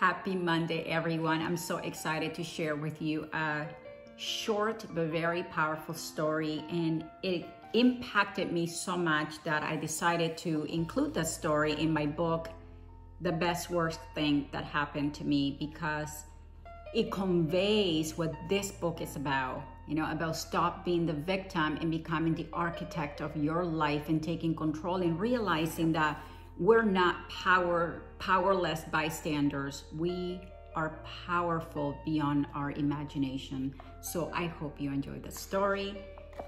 Happy Monday, everyone. I'm so excited to share with you a short but very powerful story. And it impacted me so much that I decided to include the story in my book, The Best Worst Thing That Happened to Me, because it conveys what this book is about. You know, about stop being the victim and becoming the architect of your life and taking control and realizing that we're not power powerless bystanders. We are powerful beyond our imagination. So I hope you enjoyed the story.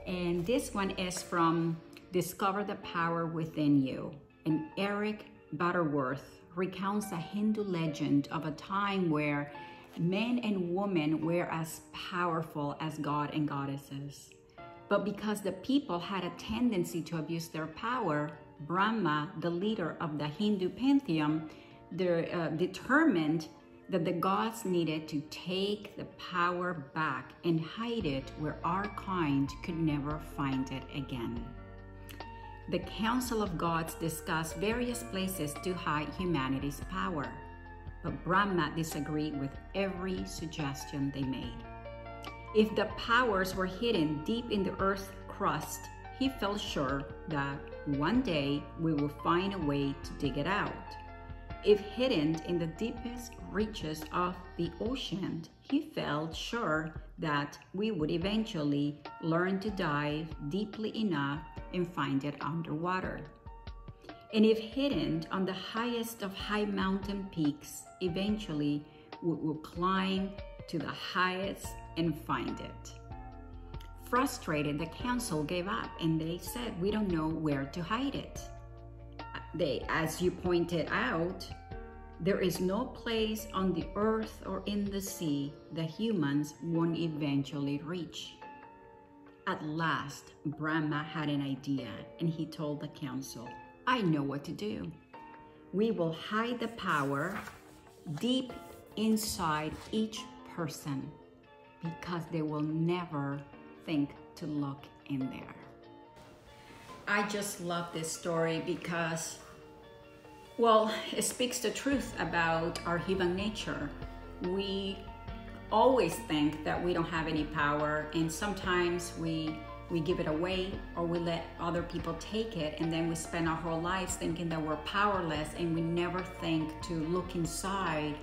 And this one is from Discover the Power Within You. And Eric Butterworth recounts a Hindu legend of a time where men and women were as powerful as God and goddesses. But because the people had a tendency to abuse their power, Brahma, the leader of the Hindu pantheon, uh, determined that the gods needed to take the power back and hide it where our kind could never find it again. The Council of Gods discussed various places to hide humanity's power, but Brahma disagreed with every suggestion they made. If the powers were hidden deep in the earth's crust, he felt sure that one day we will find a way to dig it out. If hidden in the deepest reaches of the ocean, he felt sure that we would eventually learn to dive deeply enough and find it underwater. And if hidden on the highest of high mountain peaks, eventually we will climb to the highest and find it. Frustrated, the council gave up and they said, We don't know where to hide it. They, as you pointed out, there is no place on the earth or in the sea that humans won't eventually reach. At last, Brahma had an idea and he told the council, I know what to do. We will hide the power deep inside each person because they will never think to look in there. I just love this story because, well, it speaks the truth about our human nature. We always think that we don't have any power, and sometimes we we give it away or we let other people take it and then we spend our whole lives thinking that we're powerless and we never think to look inside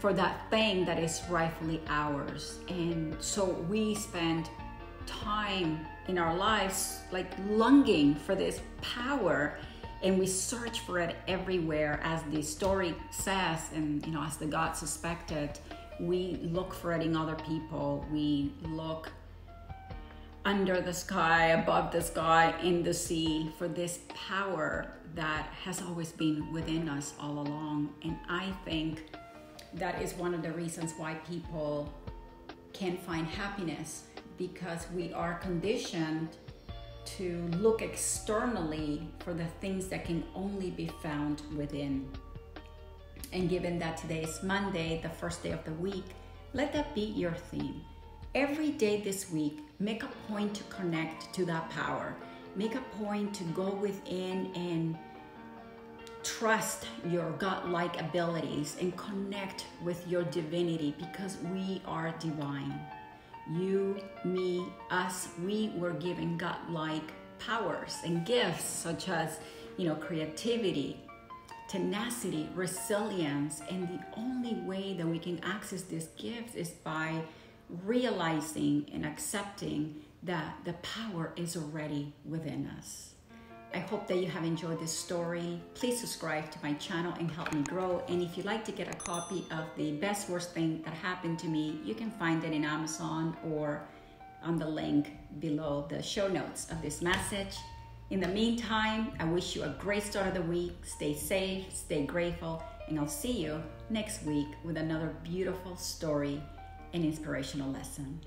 for that thing that is rightfully ours and so we spend time in our lives like longing for this power and we search for it everywhere. As the story says and you know as the god suspected we look for it in other people. We look under the sky above the sky in the sea for this power that has always been within us all along. And i think that is one of the reasons why people can't find happiness because we are conditioned to look externally for the things that can only be found within. And given that today is Monday, the first day of the week, let that be your theme. Every day this week, make a point to connect to that power. Make a point to go within and trust your God-like abilities and connect with your divinity because we are divine you, me, us, we were given God-like powers and gifts such as, you know, creativity, tenacity, resilience, and the only way that we can access these gifts is by realizing and accepting that the power is already within us. I hope that you have enjoyed this story. Please subscribe to my channel and help me grow. And if you'd like to get a copy of the best worst thing that happened to me, you can find it in Amazon or on the link below the show notes of this message. In the meantime, I wish you a great start of the week. Stay safe, stay grateful, and I'll see you next week with another beautiful story and inspirational lesson.